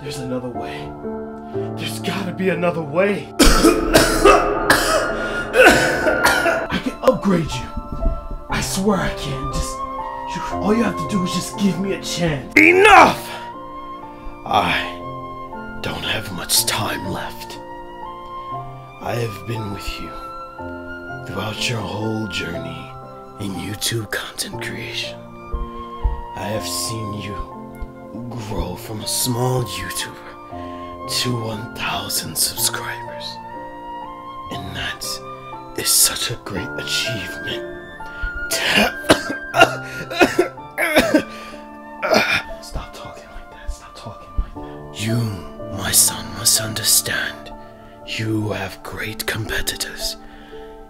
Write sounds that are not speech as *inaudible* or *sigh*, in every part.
There's another way. There's gotta be another way. I can upgrade you. I swear I can. Just you, all you have to do is just give me a chance. Enough! I don't have much time left. I have been with you throughout your whole journey in YouTube content creation. I have seen you grow from a small YouTuber to 1,000 subscribers. And that is such a great achievement. Stop talking like that. Stop talking like that. You, my son, must understand. You have great competitors.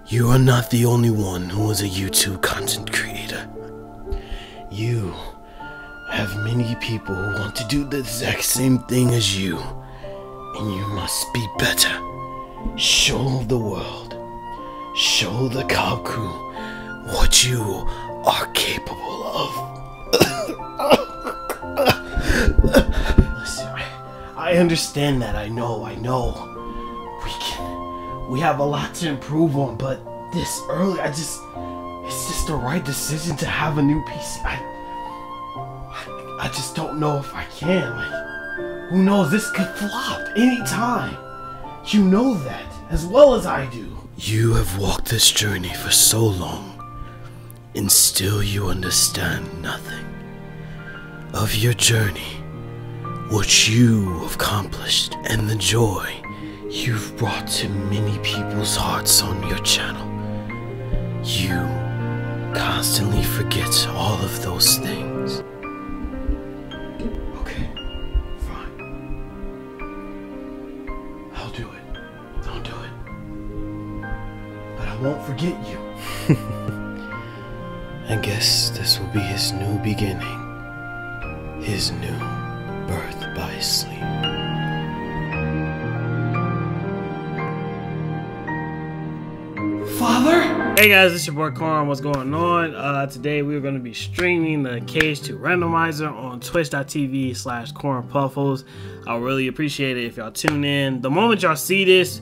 You are not the only one who is a YouTube content creator. You have many people who want to do the exact same thing as you, and you must be better. Show the world, show the Cobb crew what you are capable of. Listen, I, I understand that. I know, I know. We can, we have a lot to improve on, but this early, I just, it's just the right decision to have a new PC. I, I, just don't know if I can. Like, who knows? This could flop anytime. You know that as well as I do. You have walked this journey for so long, and still you understand nothing of your journey, what you accomplished, and the joy you've brought to many people's hearts on your channel. You constantly forget all of those things. Won't forget you. *laughs* I guess this will be his new beginning. His new birth by sleep. Father? Hey guys, it's your boy Corn. What's going on? Uh, today we're going to be streaming the KH2 randomizer on twitch.tv slash cornpuffles. I really appreciate it if y'all tune in. The moment y'all see this,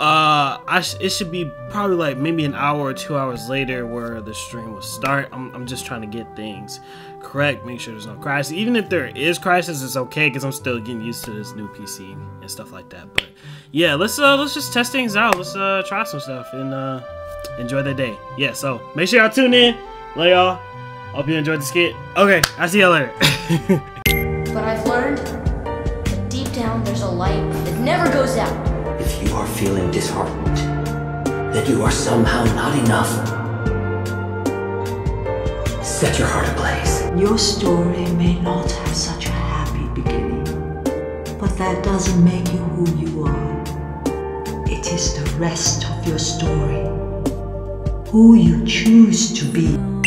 uh, I sh it should be probably like maybe an hour or two hours later where the stream will start. I'm, I'm just trying to get things correct, make sure there's no crisis. Even if there is crisis, it's okay because I'm still getting used to this new PC and stuff like that. But yeah, let's uh let's just test things out. Let's uh try some stuff and uh enjoy the day. Yeah, so make sure y'all tune in. Love y'all. Hope you enjoyed the skit. Okay, I'll see y'all later. *laughs* But I've learned that deep down there's a light that never goes out. If you are feeling disheartened, that you are somehow not enough, set your heart ablaze. Your story may not have such a happy beginning, but that doesn't make you who you are. It is the rest of your story, who you choose to be.